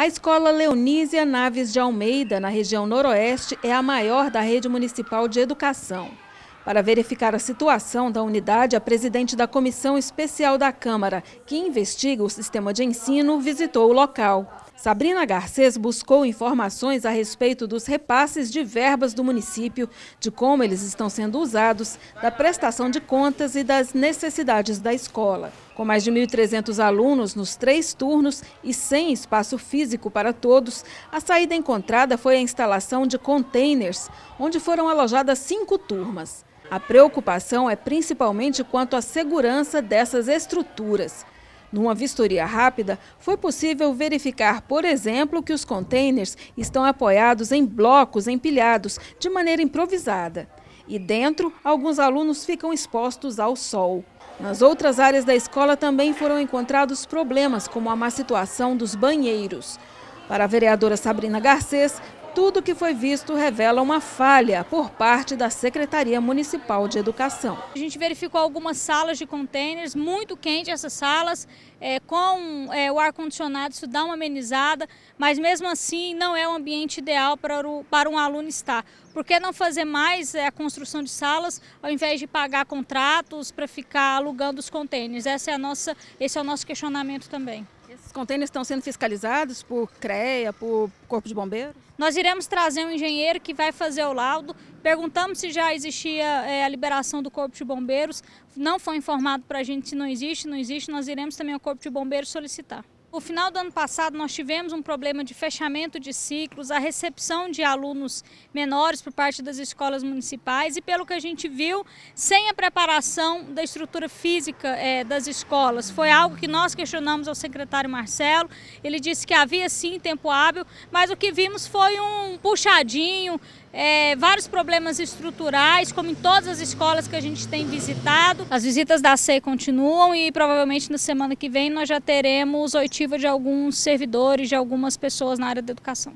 A escola Leonísia Naves de Almeida, na região noroeste, é a maior da rede municipal de educação. Para verificar a situação da unidade, a presidente da Comissão Especial da Câmara, que investiga o sistema de ensino, visitou o local. Sabrina Garcês buscou informações a respeito dos repasses de verbas do município, de como eles estão sendo usados, da prestação de contas e das necessidades da escola. Com mais de 1.300 alunos nos três turnos e sem espaço físico para todos, a saída encontrada foi a instalação de containers, onde foram alojadas cinco turmas. A preocupação é principalmente quanto à segurança dessas estruturas. Numa vistoria rápida, foi possível verificar, por exemplo, que os containers estão apoiados em blocos empilhados de maneira improvisada. E dentro, alguns alunos ficam expostos ao sol. Nas outras áreas da escola também foram encontrados problemas, como a má situação dos banheiros. Para a vereadora Sabrina Garcês, tudo que foi visto revela uma falha por parte da Secretaria Municipal de Educação. A gente verificou algumas salas de containers, muito quentes essas salas, é, com é, o ar-condicionado isso dá uma amenizada, mas mesmo assim não é um ambiente ideal para, o, para um aluno estar. Por que não fazer mais é, a construção de salas ao invés de pagar contratos para ficar alugando os containers? Essa é a nossa, esse é o nosso questionamento também. Esses contêineres estão sendo fiscalizados por CREA, por Corpo de Bombeiros? Nós iremos trazer um engenheiro que vai fazer o laudo. Perguntamos se já existia é, a liberação do Corpo de Bombeiros. Não foi informado para a gente se não existe, não existe. Nós iremos também ao Corpo de Bombeiros solicitar. No final do ano passado, nós tivemos um problema de fechamento de ciclos, a recepção de alunos menores por parte das escolas municipais e, pelo que a gente viu, sem a preparação da estrutura física é, das escolas. Foi algo que nós questionamos ao secretário Marcelo. Ele disse que havia sim tempo hábil, mas o que vimos foi um puxadinho, é, vários problemas estruturais, como em todas as escolas que a gente tem visitado. As visitas da SEI continuam e provavelmente na semana que vem nós já teremos oitiva de alguns servidores, de algumas pessoas na área da educação.